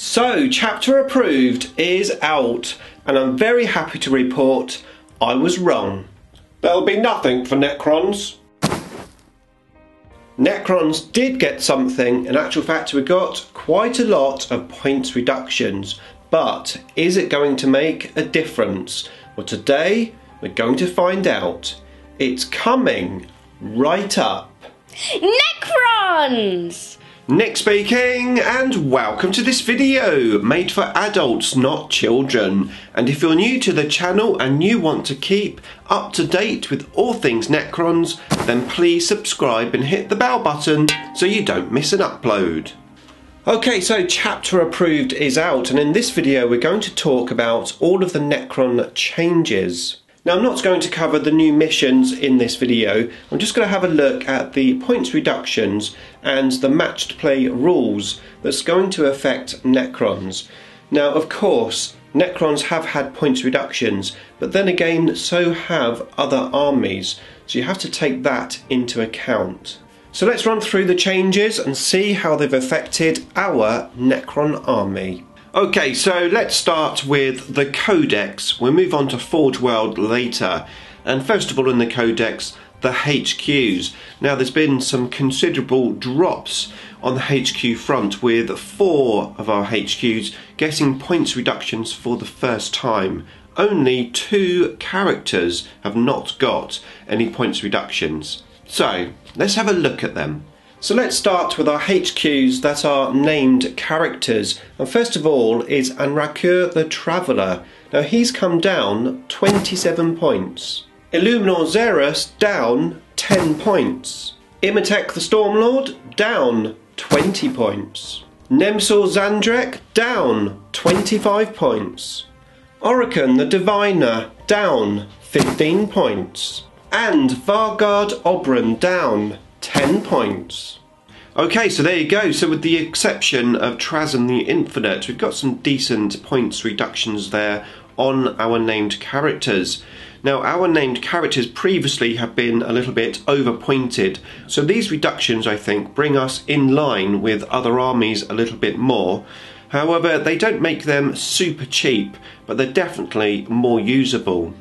So, chapter approved is out, and I'm very happy to report I was wrong. There'll be nothing for Necrons. Necrons did get something, in actual fact, we got quite a lot of points reductions, but is it going to make a difference? Well, today we're going to find out. It's coming right up. Necrons! Nick speaking and welcome to this video made for adults not children and if you're new to the channel and you want to keep up to date with all things Necrons then please subscribe and hit the bell button so you don't miss an upload. Okay so chapter approved is out and in this video we're going to talk about all of the Necron changes. Now I'm not going to cover the new missions in this video, I'm just going to have a look at the points reductions and the matched play rules that's going to affect Necrons. Now of course Necrons have had points reductions, but then again so have other armies, so you have to take that into account. So let's run through the changes and see how they've affected our Necron army. Okay, so let's start with the Codex. We'll move on to Forge World later. And first of all in the Codex, the HQs. Now there's been some considerable drops on the HQ front with four of our HQs getting points reductions for the first time. Only two characters have not got any points reductions. So let's have a look at them. So let's start with our HQs that are named characters. And first of all is Anrakyr the Traveller. Now he's come down 27 points. Illuminor Szeras down 10 points. Imotekh the Stormlord down 20 points. Nemesor Zahndrekh down 25 points. Orikan the Diviner down 15 points. And Vargard Obyron down 10 points. Okay, so there you go. So with the exception of Trazyn the Infinite, we've got some decent points reductions there on our named characters. Now, our named characters previously have been a little bit overpointed, so these reductions, I think, bring us in line with other armies a little bit more. However, they don't make them super cheap, but they're definitely more usable.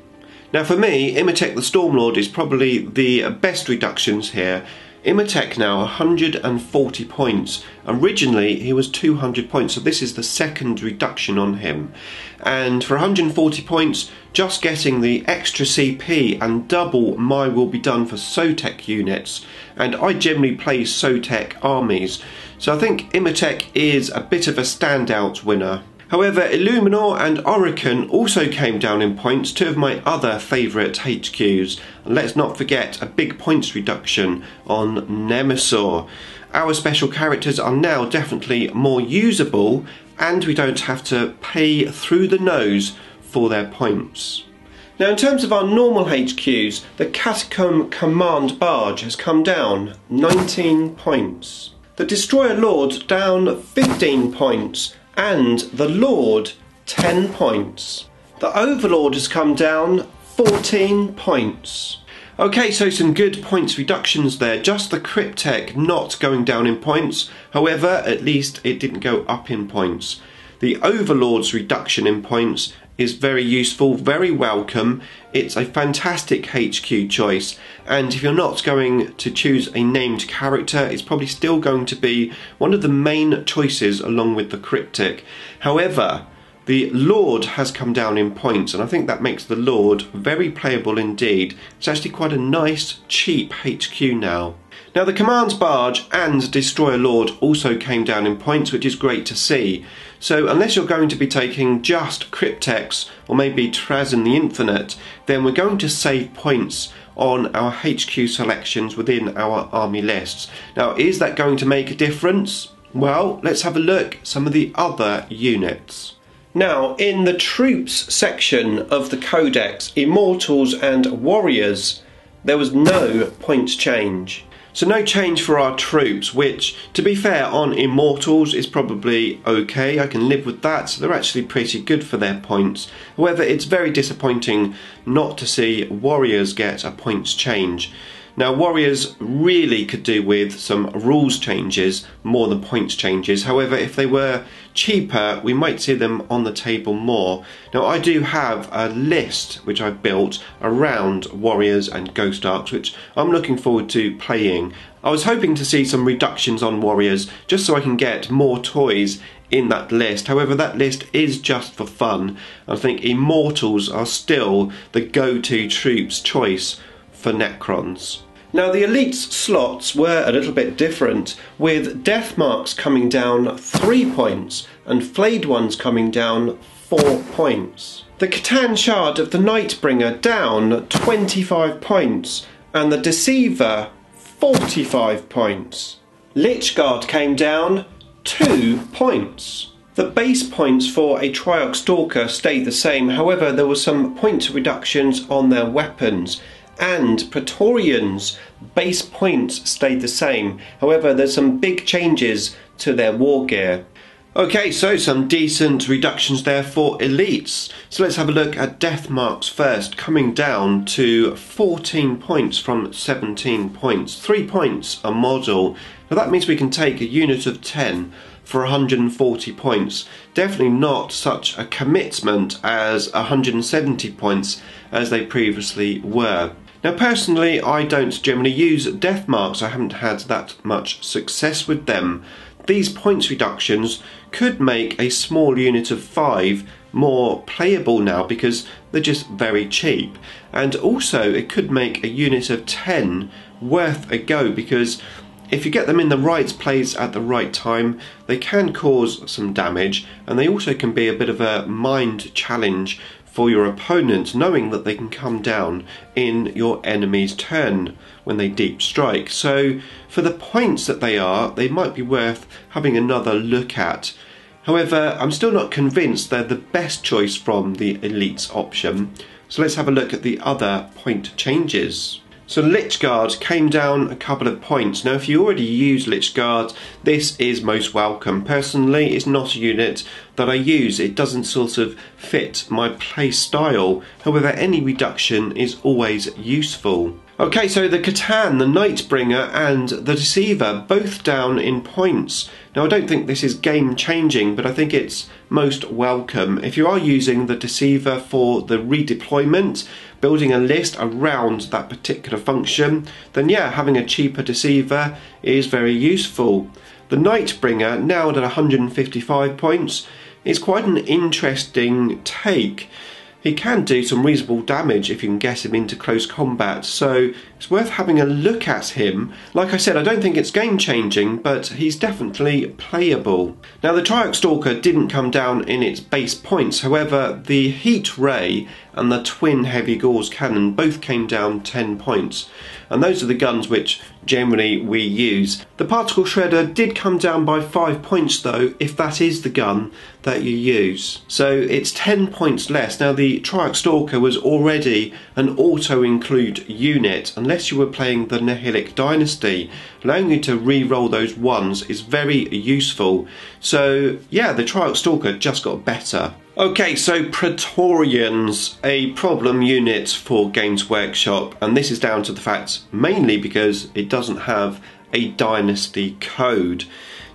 Now for me, Imotekh the Stormlord is probably the best reductions here Imotekh now 140 points. Originally he was 200 points, so this is the second reduction on him. And for 140 points, just getting the extra CP and double my will be done for Sautekh units. And I generally play Sautekh armies, so I think Imotekh is a bit of a standout winner. However, Illuminor and Orikan also came down in points, two of my other favourite HQs. And let's not forget a big points reduction on Nemesor. Our special characters are now definitely more usable and we don't have to pay through the nose for their points. Now in terms of our normal HQs, the Catacomb Command Barge has come down 19 points. The Destroyer Lord down 15 points and the Lord 10 points. The Overlord has come down 14 points. Okay, so some good points reductions there. Just the Cryptek not going down in points. However, at least it didn't go up in points. The Overlord's reduction in points is very useful, very welcome. It's a fantastic HQ choice, and if you're not going to choose a named character, it's probably still going to be one of the main choices along with the Cryptek. However, the Lord has come down in points, and I think that makes the Lord very playable indeed. It's actually quite a nice, cheap HQ now. Now the Commands Barge and Destroyer Lord also came down in points, which is great to see. So unless you're going to be taking just Crypteks or maybe Trazyn the Infinite, then we're going to save points on our HQ selections within our army lists. Now is that going to make a difference? Well, let's have a look some of the other units. Now, in the troops section of the Codex, Immortals and Warriors, there was no points change. So no change for our troops, which, to be fair, on Immortals is probably okay. I can live with that. So they're actually pretty good for their points. However, it's very disappointing not to see Warriors get a points change. Now, Warriors really could do with some rules changes more than points changes. However, if they were cheaper, we might see them on the table more. Now, I do have a list which I've built around Warriors and Ghost Arks, which I'm looking forward to playing. I was hoping to see some reductions on Warriors just so I can get more toys in that list. However, that list is just for fun. I think Immortals are still the go-to troops choice for Necrons. Now the Elite's slots were a little bit different, with Death Marks coming down 3 points and Flayed Ones coming down 4 points. The C'tan Shard of the Nightbringer down 25 points and the Deceiver 45 points. Lychguard came down 2 points. The base points for a Triarch Stalker stayed the same, however there were some point reductions on their weapons and Praetorians base points stayed the same. However, there's some big changes to their war gear. Okay, so some decent reductions there for elites. So let's have a look at death marks first, coming down to 14 points from 17 points. 3 points a model. Now that means we can take a unit of 10 for 140 points. Definitely not such a commitment as 170 points as they previously were. Now personally I don't generally use death marks, I haven't had that much success with them. These points reductions could make a small unit of 5 more playable now because they're just very cheap and also it could make a unit of 10 worth a go because if you get them in the right place at the right time, they can cause some damage and they also can be a bit of a mind challenge for your opponent, knowing that they can come down in your enemy's turn when they deep strike. So, for the points that they are, they might be worth having another look at. However, I'm still not convinced they're the best choice from the Elites option. So let's have a look at the other point changes. So Lychguard came down a couple of points. Now if you already use Lychguard, this is most welcome. Personally, it's not a unit that I use. It doesn't sort of fit my play style. However, any reduction is always useful. Okay, so the C'tan, the Nightbringer and the Deceiver both down in points. Now I don't think this is game changing, but I think it's most welcome. If you are using the Deceiver for the redeployment, building a list around that particular function, then yeah, having a cheaper Deceiver is very useful. The Nightbringer, now at 155 points, is quite an interesting take he can do some reasonable damage if you can get him into close combat, so it's worth having a look at him. Like I said, I don't think it's game changing, but he's definitely playable. Now, the Triarch Stalker didn't come down in its base points, however, the Heat Ray and the twin heavy gauss cannon both came down 10 points. And those are the guns which generally we use. The particle shredder did come down by 5 points though, if that is the gun that you use. So it's 10 points less. Now the Triarch Stalker was already an auto-include unit, unless you were playing the Nihilakh Dynasty. Allowing you to re-roll those ones is very useful. So yeah, the Triarch Stalker just got better. Okay, so Praetorians, a problem unit for Games Workshop, and this is down to the fact mainly because it doesn't have a dynasty code.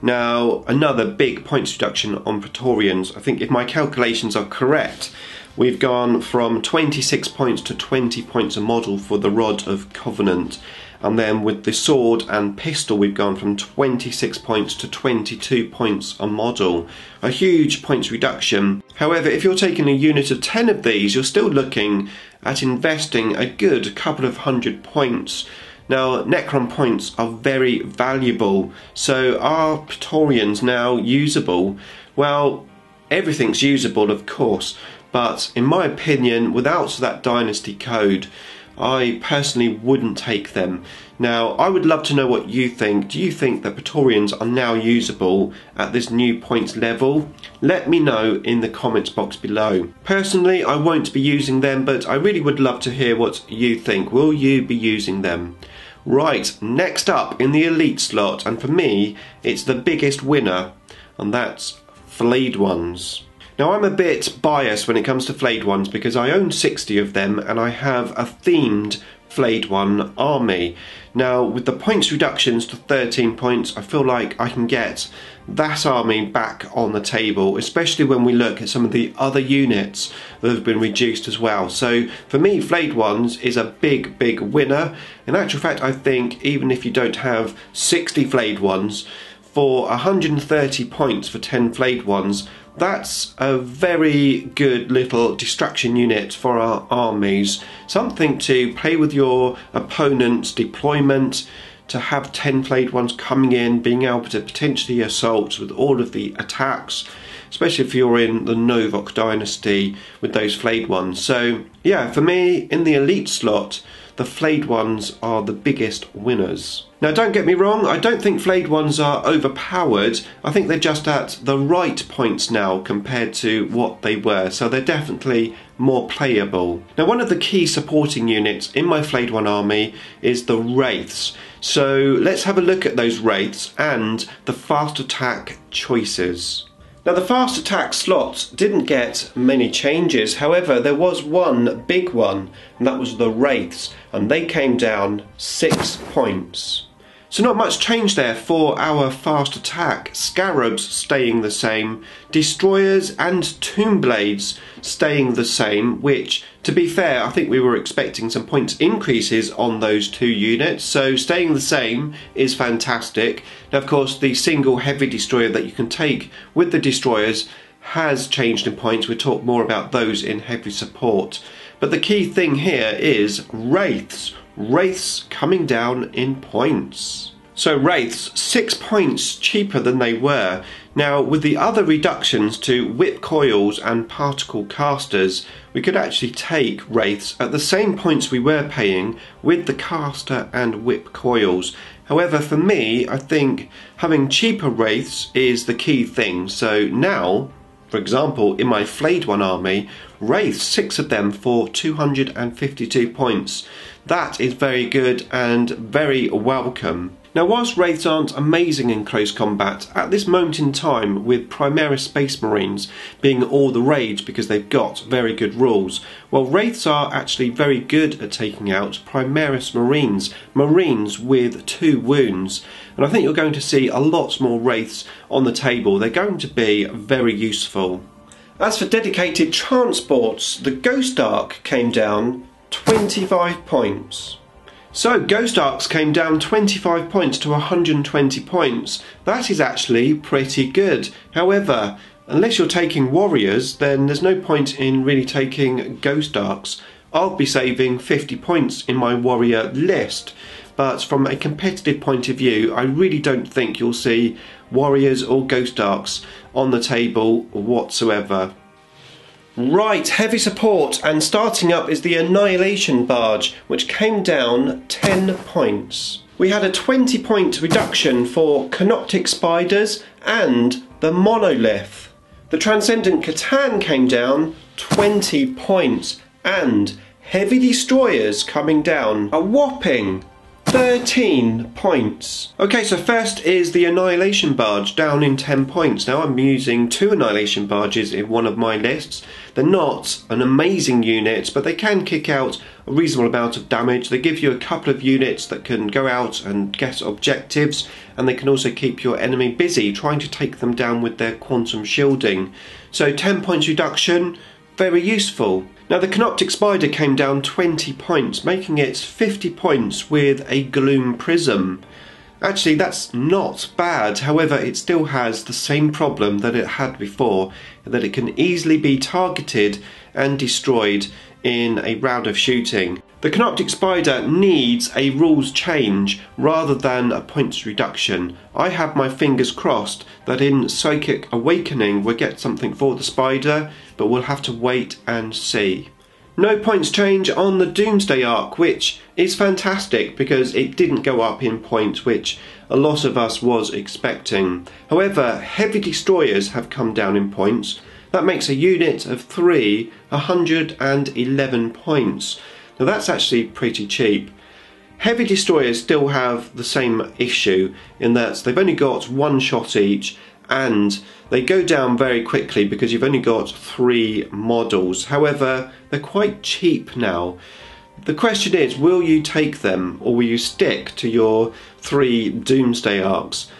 Now, another big points reduction on Praetorians. I think if my calculations are correct, we've gone from 26 points to 20 points a model for the Rod of Covenant and then with the sword and pistol we've gone from 26 points to 22 points a model. A huge points reduction. However, if you're taking a unit of 10 of these, you're still looking at investing a good couple of hundred points. Now, Necron points are very valuable, so are Praetorians now usable? Well, everything's usable, of course, but in my opinion, without that Dynasty code, I personally wouldn't take them. Now, I would love to know what you think. Do you think that Praetorians are now usable at this new points level? Let me know in the comments box below. Personally, I won't be using them, but I really would love to hear what you think. Will you be using them? Right, next up in the elite slot, and for me, it's the biggest winner, and that's Flayed Ones. Now I'm a bit biased when it comes to flayed ones because I own 60 of them and I have a themed Flayed One army. Now, with the points reductions to 13 points, I feel like I can get that army back on the table, especially when we look at some of the other units that have been reduced as well. So for me, Flayed Ones is a big, big winner. In actual fact, I think even if you don't have 60 Flayed Ones, for 130 points for 10 Flayed Ones, that's a very good little distraction unit for our armies. Something to play with your opponent's deployment, to have 10 flayed ones coming in, being able to potentially assault with all of the attacks, especially if you're in the Novokh dynasty with those flayed ones. So, yeah, for me, in the elite slot, the flayed ones are the biggest winners. Now, don't get me wrong, I don't think flayed ones are overpowered. I think they're just at the right points now compared to what they were, so they're definitely more playable. Now, one of the key supporting units in my flayed one army is the Wraiths. So let's have a look at those Wraiths and the fast attack choices. Now the fast attack slots didn't get many changes, however there was one big one and that was the Wraiths and they came down 6 points. So not much change there for our fast attack. Scarabs staying the same, Destroyers and Tomb Blades staying the same, which to be fair I think we were expecting some points increases on those two units, so staying the same is fantastic. Now of course the single heavy destroyer that you can take with the Destroyers has changed in points, we'll talk more about those in heavy support. But the key thing here is Wraiths Wraiths coming down in points. So Wraiths, six points cheaper than they were. Now with the other reductions to whip coils and particle casters, we could actually take Wraiths at the same points we were paying with the caster and whip coils. However, for me, I think having cheaper Wraiths is the key thing. So now, for example, in my Flayed One army, Wraiths, six of them for 252 points. That is very good and very welcome. Now whilst Wraiths aren't amazing in close combat, at this moment in time with Primaris Space Marines being all the rage because they've got very good rules, well Wraiths are actually very good at taking out Primaris Marines, Marines with two wounds. And I think you're going to see a lot more Wraiths on the table, they're going to be very useful. As for dedicated transports, the Ghost Ark came down 25 points. So Ghost Arks came down 25 points to 120 points. That is actually pretty good. However, unless you're taking warriors, then there's no point in really taking Ghost Arks. I'll be saving 50 points in my warrior list. But from a competitive point of view, I really don't think you'll see warriors or Ghost Arks on the table whatsoever. Right, heavy support, and starting up is the Annihilation Barge, which came down 10 points. We had a 20 point reduction for Canoptek Spiders and the Monolith. The Transcendent C'tan came down 20 points, and Heavy Destroyers coming down a whopping 13 points. Okay, so first is the Annihilation Barge down in 10 points. Now I'm using two Annihilation Barges in one of my lists. They're not an amazing unit, but they can kick out a reasonable amount of damage. They give you a couple of units that can go out and get objectives, and they can also keep your enemy busy trying to take them down with their quantum shielding. So 10 points reduction, very useful. Now the Canoptek Spider came down 20 points, making it 50 points with a Gloom Prism. Actually, that's not bad. However, it still has the same problem that it had before, that it can easily be targeted and destroyed in a round of shooting. The Canoptek Spider needs a rules change rather than a points reduction. I have my fingers crossed that in Psychic Awakening we'll get something for the Spider, but we'll have to wait and see. No points change on the Doomsday Ark, which is fantastic because it didn't go up in points, which a lot of us was expecting. However, heavy destroyers have come down in points. That makes a unit of three 111 points. Now that's actually pretty cheap. Heavy destroyers still have the same issue in that they've only got one shot each and they go down very quickly because you've only got three models. However, they're quite cheap now. the question is, will you take them or will you stick to your three Doomsday Arks?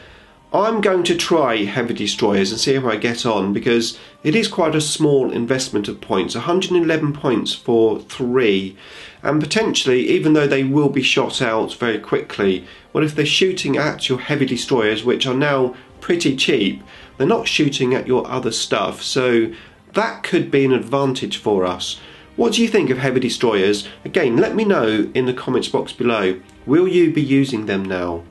I'm going to try Heavy Destroyers and see how I get on because it is quite a small investment of points 111 points for three, and potentially, even though they will be shot out very quickly, well, if they're shooting at your Heavy Destroyers, which are now pretty cheap, they're not shooting at your other stuff, so that could be an advantage for us. What do you think of Heavy Destroyers? Again, let me know in the comments box below. Will you be using them now?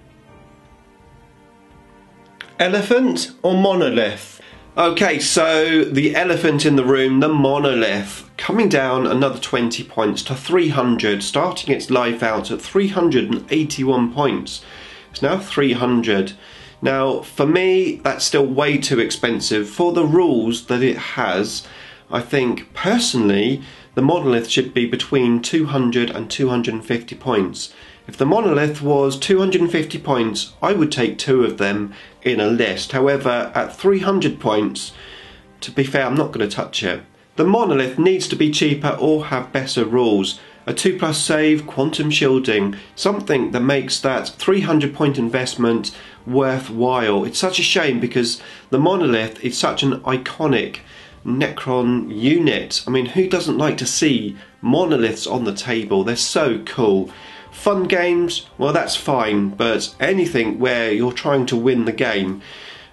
Elephant or monolith? Okay, so the elephant in the room, the monolith, coming down another 20 points to 300, starting its life out at 381 points. It's now 300. Now, for me, that's still way too expensive for the rules that it has. I think personally, the monolith should be between 200 and 250 points. If the monolith was 250 points, I would take two of them in a list. However, at 300 points, to be fair, I'm not going to touch it. The monolith needs to be cheaper or have better rules. A 2 plus save, quantum shielding, something that makes that 300 point investment worthwhile. It's such a shame because the monolith is such an iconic Necron unit. I mean, who doesn't like to see monoliths on the table? They're so cool. Fun games, well, that's fine, but anything where you're trying to win the game,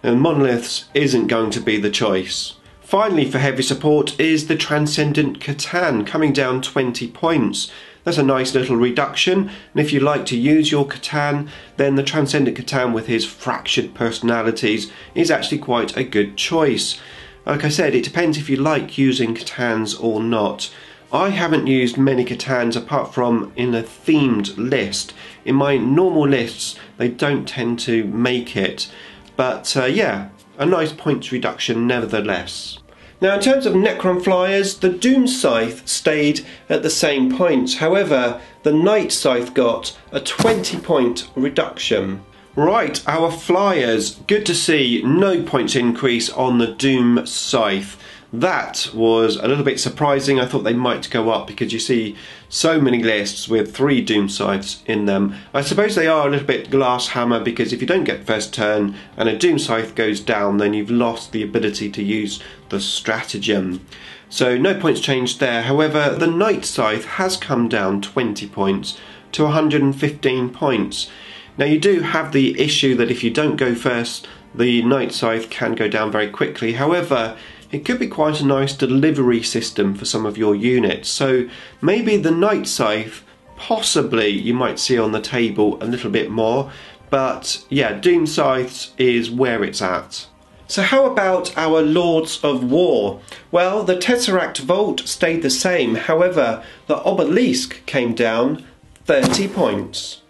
and monoliths isn't going to be the choice. Finally, for heavy support, is the Transcendent C'tan, coming down 20 points. That's a nice little reduction, and if you like to use your C'tan, then the Transcendent C'tan with his fractured personalities is actually quite a good choice. Like I said, it depends if you like using C'tans or not. I haven't used many C'tans apart from in a themed list. In my normal lists, they don't tend to make it. But uh, yeah, a nice points reduction nevertheless. Now, in terms of Necron Flyers, the Doom Scythe stayed at the same points. However, the Night Scythe got a 20 point reduction. Right, our Flyers. Good to see no points increase on the Doom Scythe. That was a little bit surprising. I thought they might go up because you see so many lists with three Doom Scythes in them. I suppose they are a little bit glass hammer because if you don't get first turn and a Doom Scythe goes down, then you've lost the ability to use the stratagem. So no points changed there. However, the Night Scythe has come down 20 points to 115 points. Now you do have the issue that if you don't go first, the Night Scythe can go down very quickly. However, it could be quite a nice delivery system for some of your units. So maybe the Night Scythe, possibly you might see on the table a little bit more, but yeah, Doom Scythes is where it's at. So how about our Lords of War? Well, the Tesseract Vault stayed the same, however, the Obelisk came down 30 points.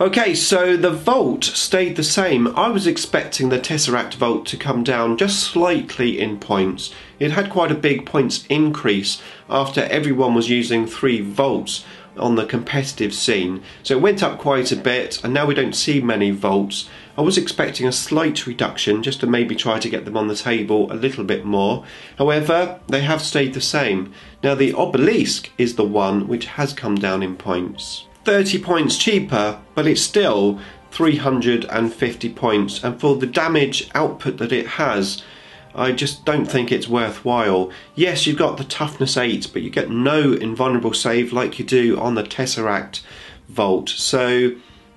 Okay, so the Vault stayed the same. I was expecting the Tesseract Vault to come down just slightly in points. It had quite a big points increase after everyone was using three Vaults on the competitive scene. So it went up quite a bit, and now we don't see many Vaults. I was expecting a slight reduction just to maybe try to get them on the table a little bit more. However, they have stayed the same. Now the Obelisk is the one which has come down in points. 30 points cheaper, but it's still 350 points. And for the damage output that it has, I just don't think it's worthwhile. Yes, you've got the toughness 8, but you get no invulnerable save like you do on the Tesseract Vault. So,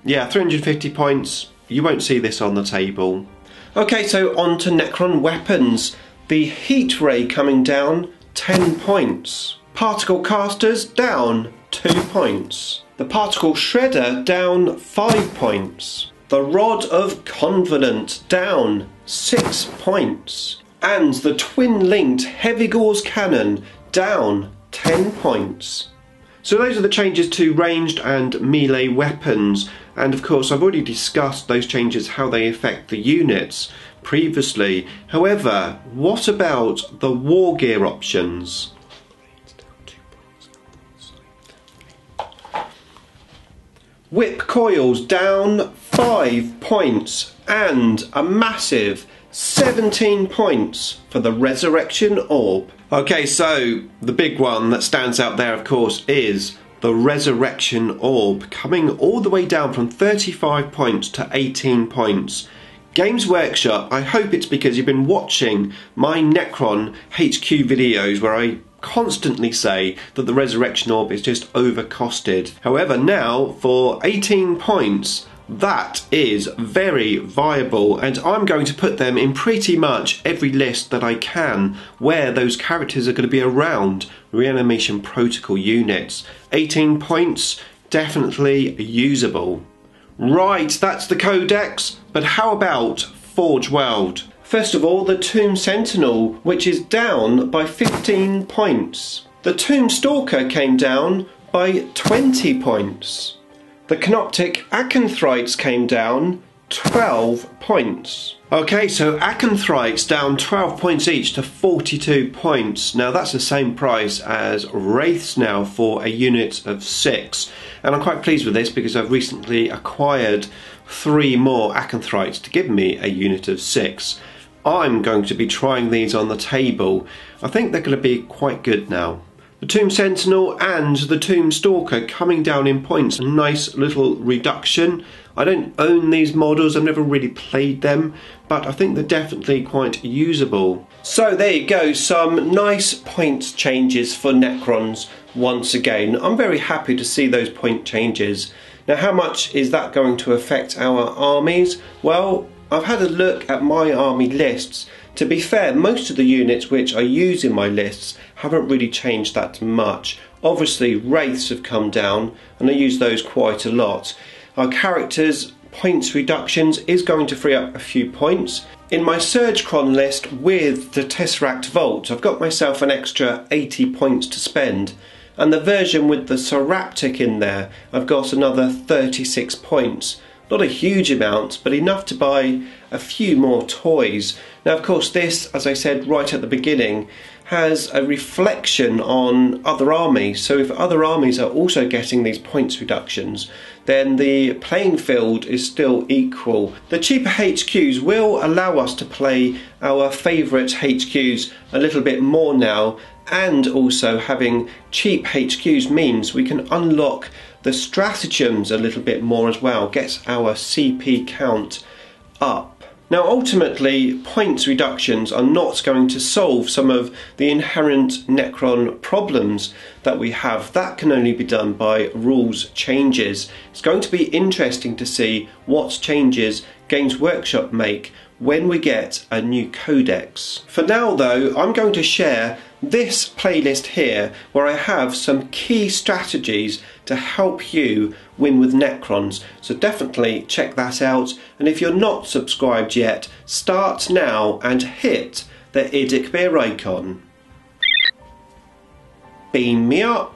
yeah, 350 points. You won't see this on the table. Okay, so on to Necron weapons. The Heat Ray coming down, 10 points. Particle Casters down, 2 points. The particle shredder down 5 points. The rod of Covenant down 6 points. And the twin linked heavy gauss cannon down 10 points. So those are the changes to ranged and melee weapons. And of course, I've already discussed those changes, how they affect the units previously. However, what about the war gear options? Whip coils down 5 points and a massive 17 points for the Resurrection Orb. Okay, so the big one that stands out there, of course, is the Resurrection Orb, coming all the way down from 35 points to 18 points. Games Workshop, I hope it's because you've been watching my Necron HQ videos where I constantly say that the Resurrection Orb is just overcosted. However, now for 18 points, that is very viable and I'm going to put them in pretty much every list that I can where those characters are going to be around reanimation protocol units. 18 points, definitely usable. Right, that's the codex, but how about Forge World? First of all, the Tomb Sentinel, which is down by 15 points. The Tomb Stalker came down by 20 points. The Canoptek Acanthrites came down 12 points. Okay, so Acanthrites down 12 points each to 42 points. Now that's the same price as Wraiths now for a unit of 6. And I'm quite pleased with this because I've recently acquired three more Acanthrites to give me a unit of 6. I'm going to be trying these on the table. I think they're going to be quite good now. The Tomb Sentinel and the Tomb Stalker coming down in points. A nice little reduction. I don't own these models, I've never really played them, but I think they're definitely quite usable. So there you go, some nice point changes for Necrons once again. I'm very happy to see those point changes. Now how much is that going to affect our armies? Well, I've had a look at my army lists to be fair, most of the units which I use in my lists haven't really changed that much. Obviously, wraiths have come down, and I use those quite a lot. Our characters' points reductions is going to free up a few points. In my Surgecron list with the Tesseract Vault, I've got myself an extra 80 points to spend. And the version with the Soraptic in there, I've got another 36 points. Not a huge amount, but enough to buy a few more toys. Now, of course, this, as I said right at the beginning, has a reflection on other armies. So if other armies are also getting these points reductions, then the playing field is still equal. The cheaper HQs will allow us to play our favourite HQs a little bit more now and also having cheap HQs means we can unlock the stratagems a little bit more as well, gets our CP count up. Now ultimately, points reductions are not going to solve some of the inherent Necron problems that we have. That can only be done by rules changes. It's going to be interesting to see what changes Games Workshop make when we get a new codex. For now though, I'm going to share this playlist here where I have some key strategies to help you win with Necrons. So definitely check that out. And if you're not subscribed yet, start now and hit the Idic Beer icon. Beam me up.